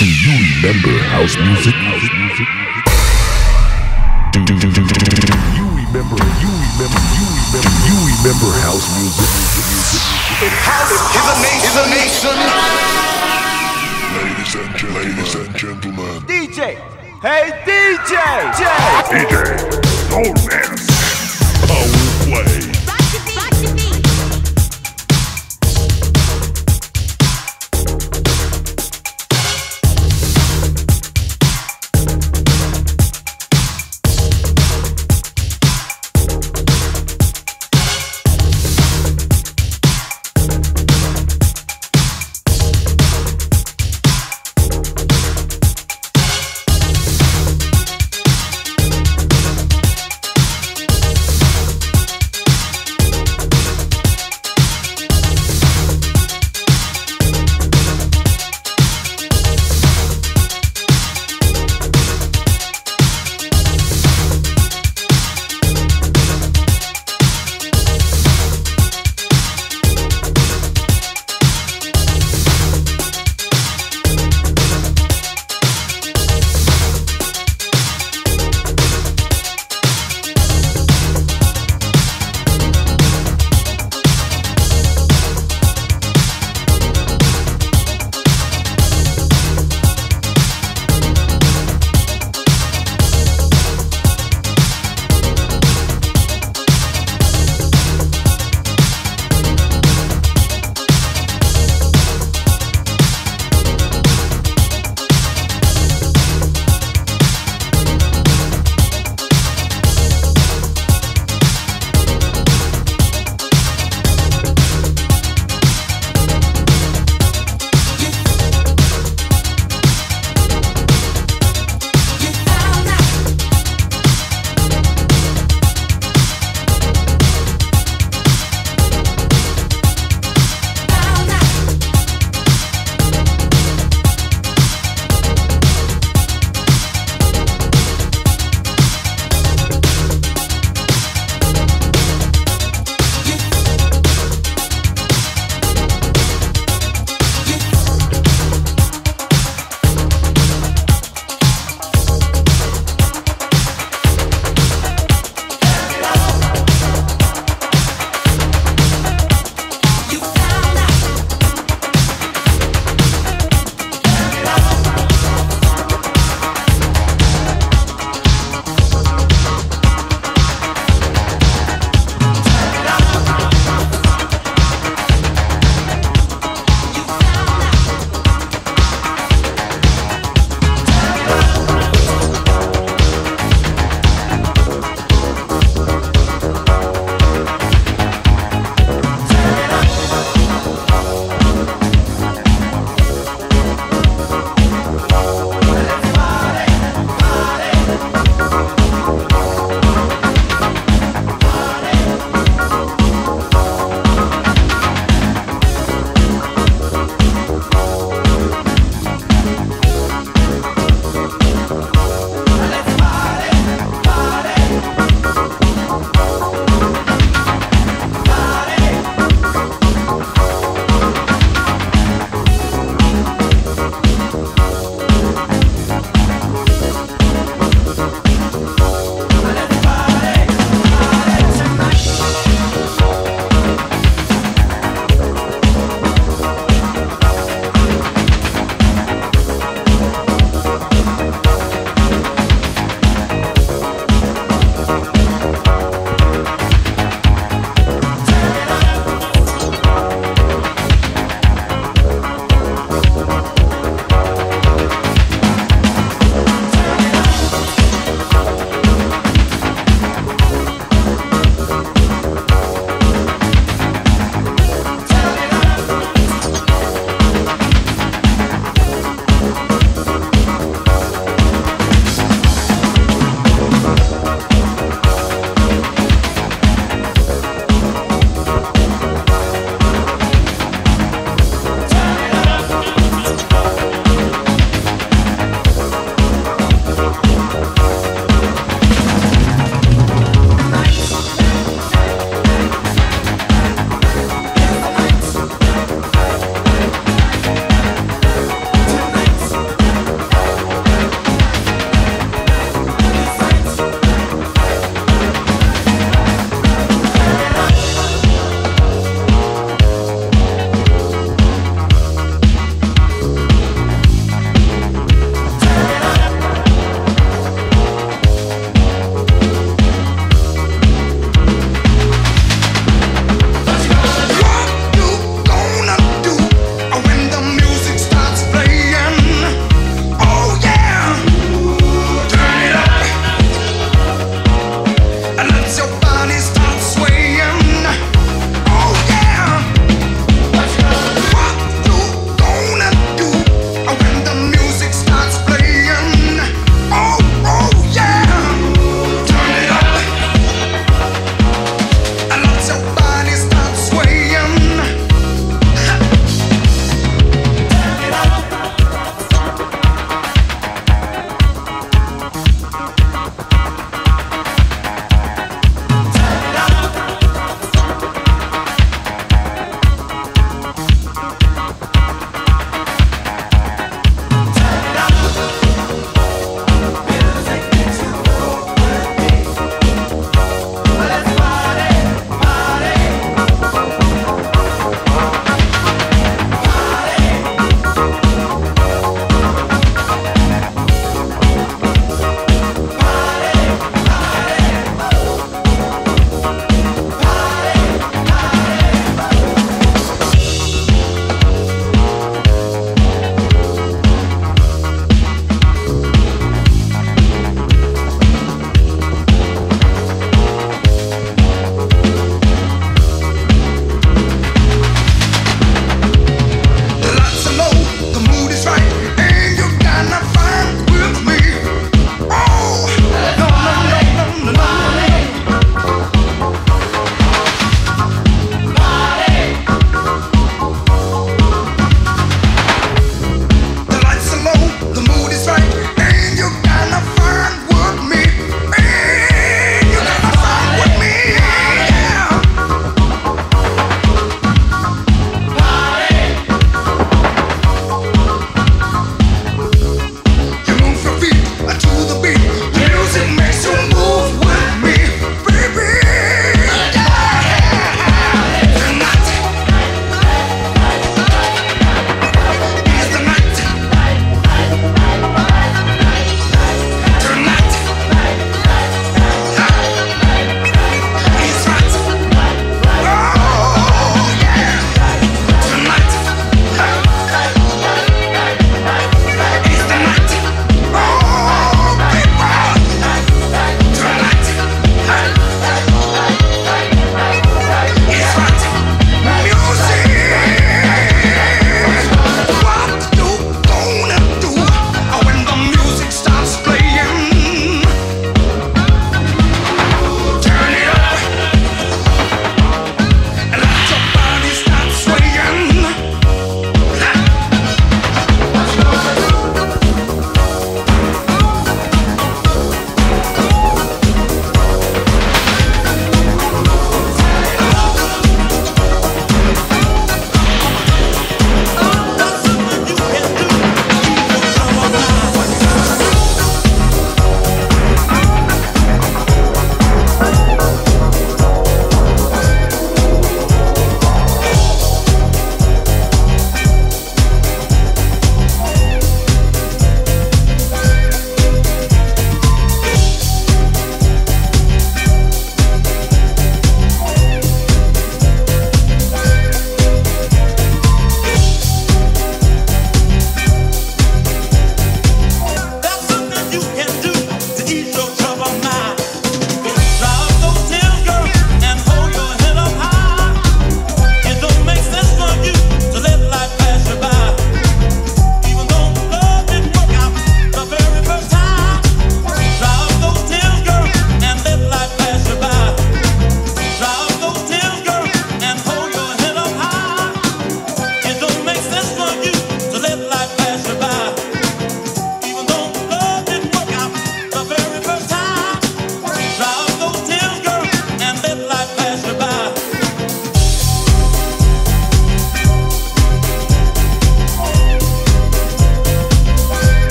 Do you remember house music? Do, do, do, do, do, do, do you remember? You remember? You remember? You remember house music? House is a nation. Is a nation. Ladies and gentlemen, ladies and gentlemen, DJ! Hey DJ! DJ, don't dance. Power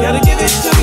Gotta give it,